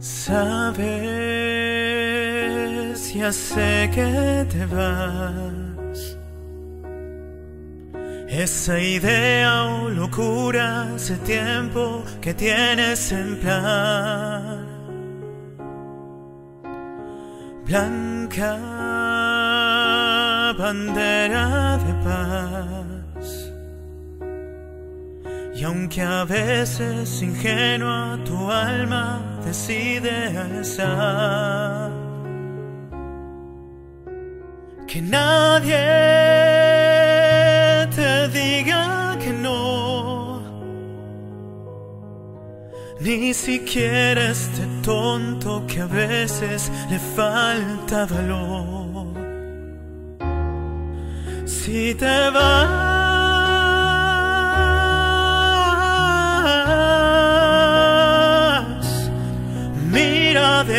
Sabes, ya sé que te vas. Esa idea o locura hace tiempo que tienes en plan. Blanca bandera de paz. Y aunque a veces ingenua tu alma decide alzar, que nadie te diga que no, ni siquiera este tonto que a veces le falta valor. Si te vas,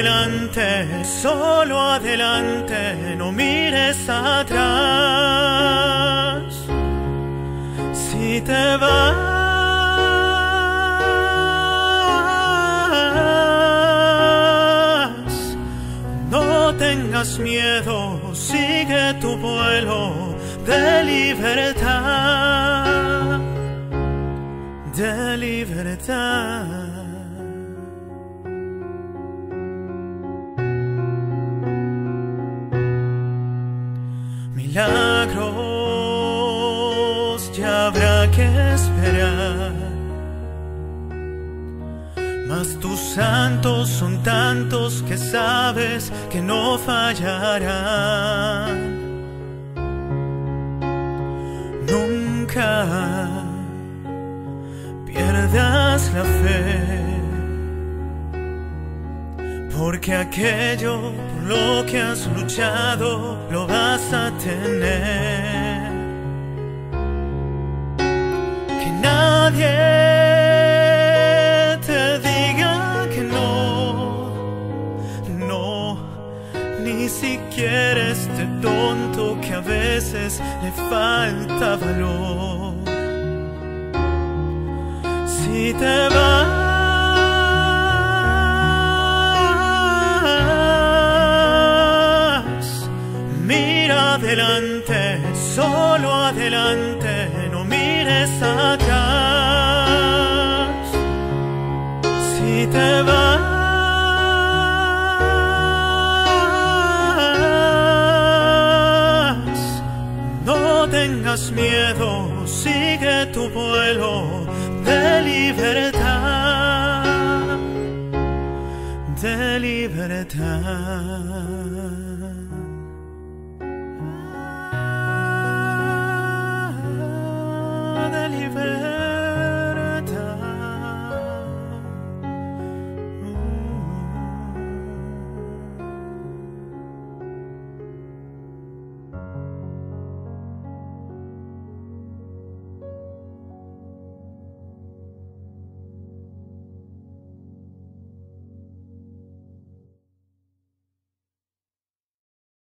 adelante, solo adelante, no mires atrás. Si te vas, no tengas miedo, sigue tu vuelo de libertad, de libertad. Milagros ya habrá que esperar. Mas tus santos son tantos que sabes que no fallarán. Nunca pierdas la fe, porque aquello por lo que has luchado lo vas a tener. Que nadie te diga que no, no, ni siquiera este tonto que a veces le falta valor. Si te vas, solo adelante, no mires atrás. Si te vas, no tengas miedo, sigue tu vuelo de libertad, de libertad.